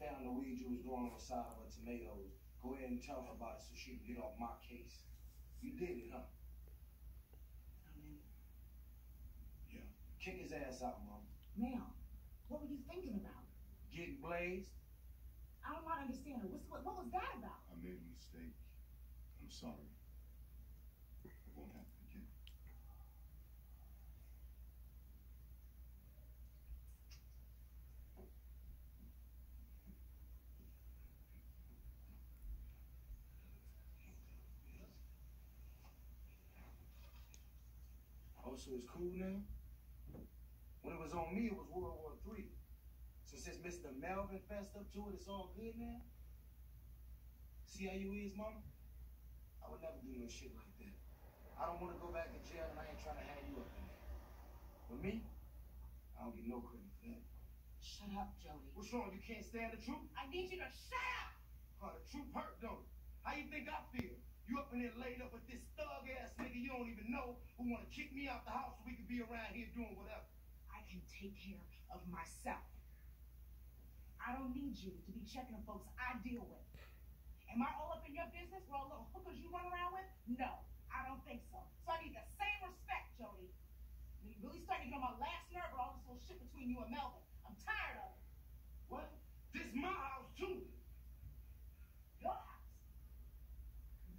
found the weed you was growing on the side of her tomatoes. Go ahead and tell her about it so she can get off my case. You did it, huh? I mean, Yeah. Kick his ass out, mom. ma'am, what were you thinking about? Getting blazed? I don't quite understand. What's, what, what was that about? I made a mistake. I'm sorry. Oh, so it's cool now? When it was on me, it was World War Three. So since Mr. Melvin fessed up to it, it's all good now? See how you is, mama? I would never do no shit like that. I don't want to go back to jail and I ain't trying to have you up in there. But me, I don't get no credit for that. Shut up, Jody. What's wrong? You can't stand the truth? I need you to shut up! Huh, the truth hurt, don't it? How you think I feel? You up in there laid up with this thug ass nigga you don't even know who wanna kick me out the house so we can be around here doing whatever. I can take care of myself. I don't need you to be checking the folks I deal with. Am I all up in your business with all the little hookers you run around with? No, I don't think so. So I need the same respect, Jody. You're really starting to get on my last nerve with all this little shit between you and Melvin. I'm tired of it. What? This my house too. Your house?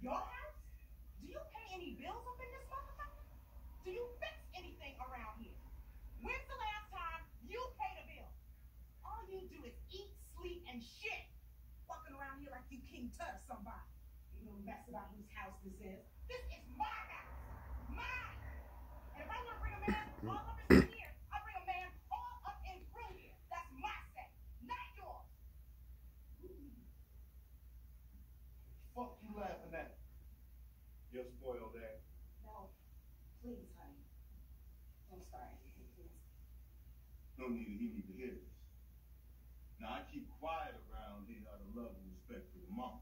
Your house? Do you pay any bills up in this motherfucker? Do you fix anything around here? When's the last time you paid a bill? All you do is eat, sleep, and shit. Walking around here like you King Tut or somebody. You little mess about whose house this is. This is my house. Mine. And if I want to bring a man all up in here, I bring a man all up and through here. That's my say, not yours. Fuck you laughing at? You're spoiled, Dad. No, please, honey. I'm sorry. anything, please. No need, he need to hear this. Now, I keep quiet around here out of love and respect for your mom.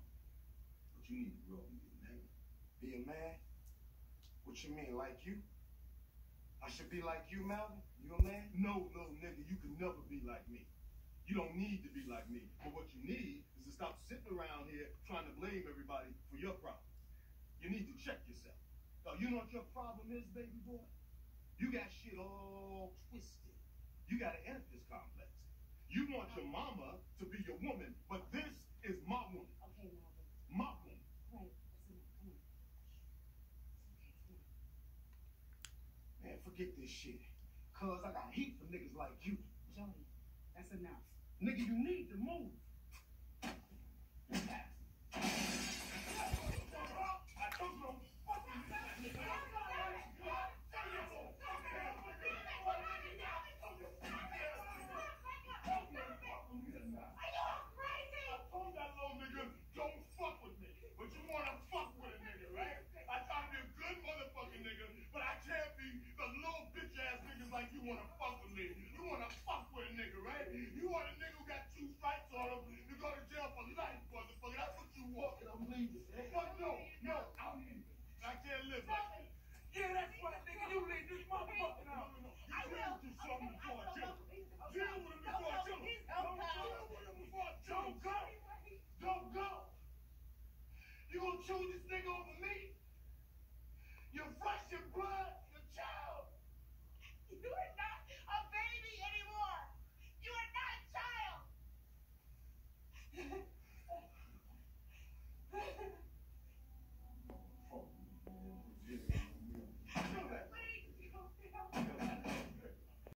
But you need to grow up and get a man. Be a man? What you mean, like you? I should be like you, Melvin? You a man? No, no, nigga, you can never be like me. You don't need to be like me. But what you need is to stop sitting around here trying to blame everybody for your problems. You need to check yourself. Now, you know what your problem is, baby boy? You got shit all twisted. You got an Oedipus complex. You want your mama to be your woman, but this is my woman. Okay, Melvin. My woman. Right, that's enough. Come on. It's okay, come on. Man, forget this shit. Cuz I got heat for niggas like you. Jody, that's enough. Nigga, you need to move. told that little nigga, don't fuck with me. But you wanna fuck with a nigga, right? I try to be a good motherfucking nigga, but I can't be the little bitch ass you wanna fuck with me. You wanna fuck with a nigga, right? You want a nigga who got two stripes on him to go to jail for life, motherfucker. That's what you want. I'm leaving. But no, no, I'm leaving. I can't live like that. Yeah, that's right, nigga. You leave this motherfucker out. No, no, no. You will. with something before I I kill him. Deal with him before I kill him. Don't deal with him before I kill him. Don't go. Don't go. You gonna choose this nigga over me? You're fresh in blood.